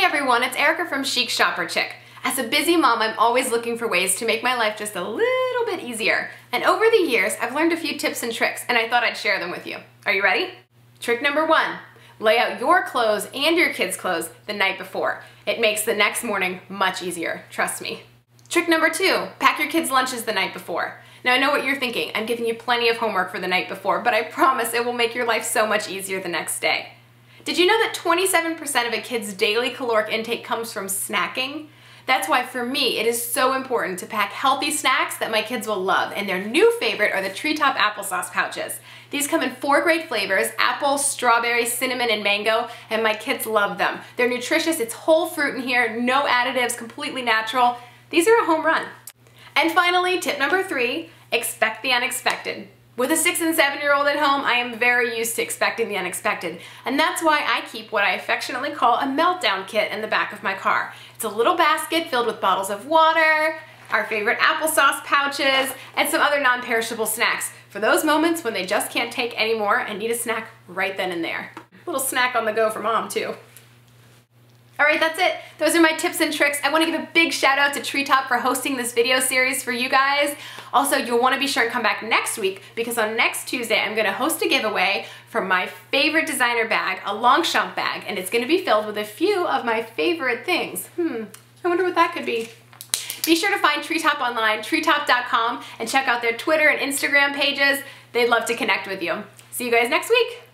Hi everyone, it's Erika from Chic Shopper Chick. As a busy mom, I'm always looking for ways to make my life just a little bit easier. And over the years, I've learned a few tips and tricks, and I thought I'd share them with you. Are you ready? Trick number one, lay out your clothes and your kids' clothes the night before. It makes the next morning much easier, trust me. Trick number two, pack your kids' lunches the night before. Now I know what you're thinking, I'm giving you plenty of homework for the night before, but I promise it will make your life so much easier the next day. Did you know that 27% of a kid's daily caloric intake comes from snacking? That's why for me, it is so important to pack healthy snacks that my kids will love, and their new favorite are the Treetop applesauce pouches. These come in four great flavors, apple, strawberry, cinnamon, and mango, and my kids love them. They're nutritious, it's whole fruit in here, no additives, completely natural. These are a home run. And finally, tip number three, expect the unexpected. With a six and seven year old at home, I am very used to expecting the unexpected. And that's why I keep what I affectionately call a meltdown kit in the back of my car. It's a little basket filled with bottles of water, our favorite applesauce pouches, and some other non-perishable snacks for those moments when they just can't take anymore and need a snack right then and there. Little snack on the go for mom too. All right, that's it. Those are my tips and tricks. I wanna give a big shout out to Treetop for hosting this video series for you guys. Also, you'll wanna be sure and come back next week because on next Tuesday, I'm gonna host a giveaway for my favorite designer bag, a Longchamp bag, and it's gonna be filled with a few of my favorite things. Hmm, I wonder what that could be. Be sure to find Treetop online, treetop.com, and check out their Twitter and Instagram pages. They'd love to connect with you. See you guys next week.